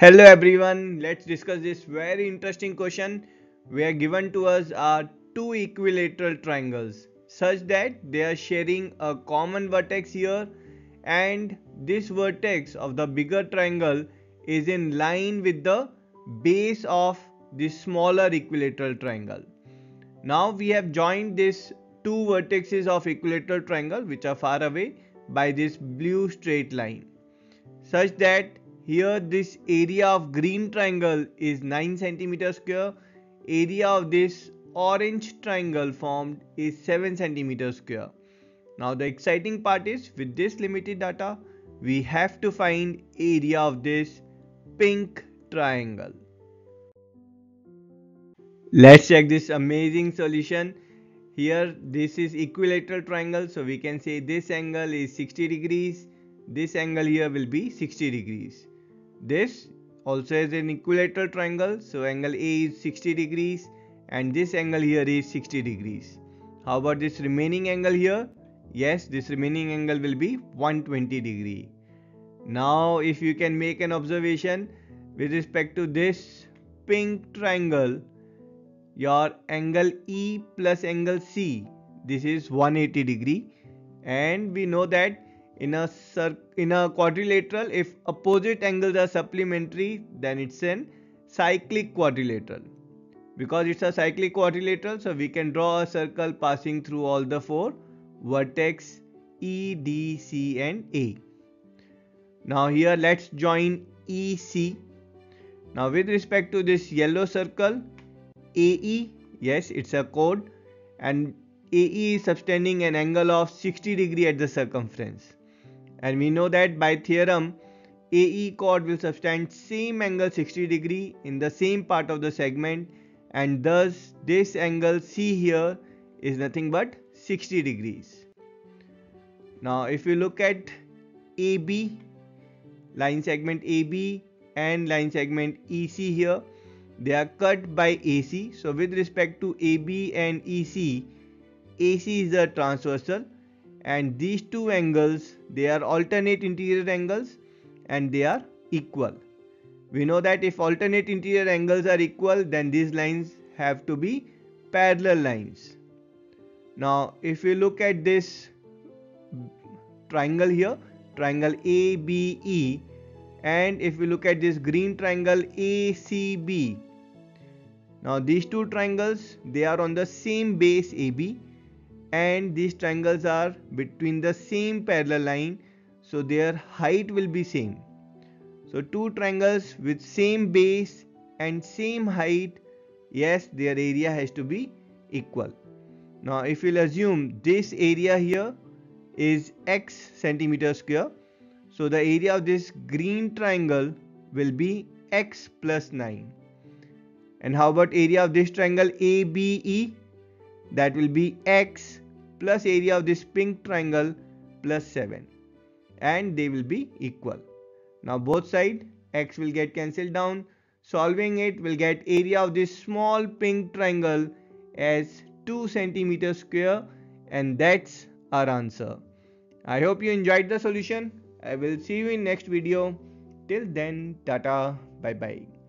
Hello everyone, let's discuss this very interesting question We where given to us are two equilateral triangles such that they are sharing a common vertex here and this vertex of the bigger triangle is in line with the base of this smaller equilateral triangle. Now we have joined these two vertices of equilateral triangle which are far away by this blue straight line such that here this area of green triangle is 9 centimeter square. Area of this orange triangle formed is 7 centimeter square. Now the exciting part is with this limited data we have to find area of this pink triangle. Let's check this amazing solution. Here this is equilateral triangle so we can say this angle is 60 degrees. This angle here will be 60 degrees this also is an equilateral triangle so angle A is 60 degrees and this angle here is 60 degrees. How about this remaining angle here? Yes, this remaining angle will be 120 degree. Now if you can make an observation with respect to this pink triangle, your angle E plus angle C, this is 180 degree and we know that in a in a quadrilateral if opposite angles are supplementary then it's an cyclic quadrilateral because it's a cyclic quadrilateral so we can draw a circle passing through all the four vertex E, D, C and A. Now here let's join EC. Now with respect to this yellow circle AE yes it's a chord and AE is subtending an angle of 60 degree at the circumference and we know that by theorem AE chord will subtend same angle 60 degree in the same part of the segment. And thus this angle C here is nothing but 60 degrees. Now if you look at AB line segment AB and line segment EC here they are cut by AC so with respect to AB and EC AC is the transversal and these two angles they are alternate interior angles and they are equal. We know that if alternate interior angles are equal then these lines have to be parallel lines. Now if we look at this triangle here triangle ABE and if we look at this green triangle ACB now these two triangles they are on the same base AB and these triangles are between the same parallel line so their height will be same. So two triangles with same base and same height yes their area has to be equal. Now if we'll assume this area here is x centimeter square so the area of this green triangle will be x plus 9 and how about area of this triangle ABE that will be x plus area of this pink triangle plus 7 and they will be equal. Now both side x will get cancelled down. Solving it will get area of this small pink triangle as 2 centimeter square and that's our answer. I hope you enjoyed the solution. I will see you in next video. Till then, tata, bye bye.